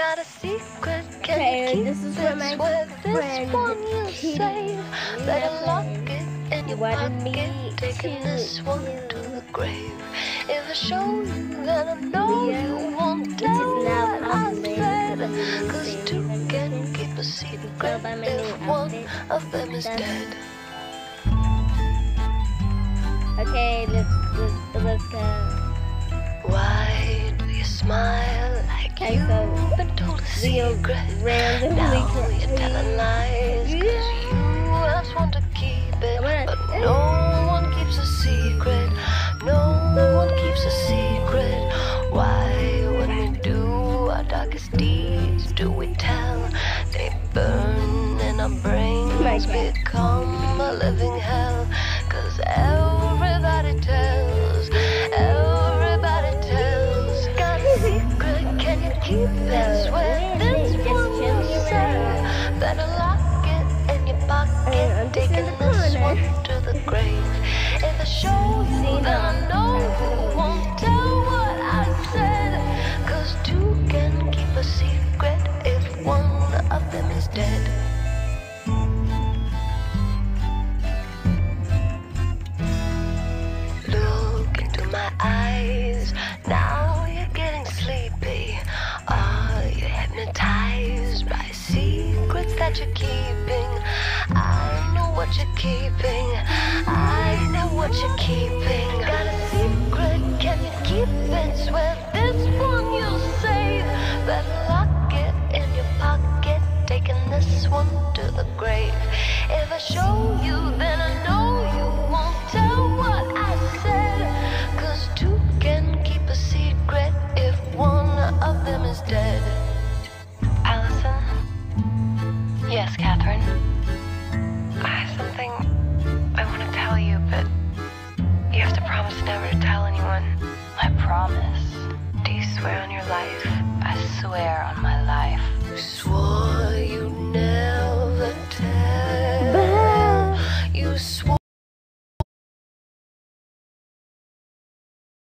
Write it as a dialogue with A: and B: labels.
A: got a secret, can
B: Okay,
A: you keep
B: this is my
A: Swear this
B: friend
A: one you save. Better lock it in your pocket, taking
B: to
A: this one to the grave. If I show you, then I know you won't tell what I said. Cause two can keep a secret if one of them is dead.
B: Okay, let's,
A: been told a
B: Leo
A: secret?
B: randomly
A: Now you're telling lies 'cause you have sworn to keep it, but no one keeps a secret. No one keeps a secret. Why, when we do our darkest deeds, do we tell? They burn and our brains become a living hell. 'Cause everybody tells, everybody tells. Got a secret, can you keep it? Swear taking this one to the grave. If I show you, then I know you won't tell what I said. 'Cause two can keep a secret if one of them is dead. Look into my eyes. Now you're getting sleepy. Are you hypnotized by secrets that you're keeping? I what you're keeping. I know what you're keeping. Got a secret? Can you keep it? Swear this one you'll save. Better lock it in your pocket. Taking this one to the grave. If I show you, then I know you won't tell what I said. 'Cause two can keep a secret if one of them is dead. Allison? Yes, Catherine. I promise.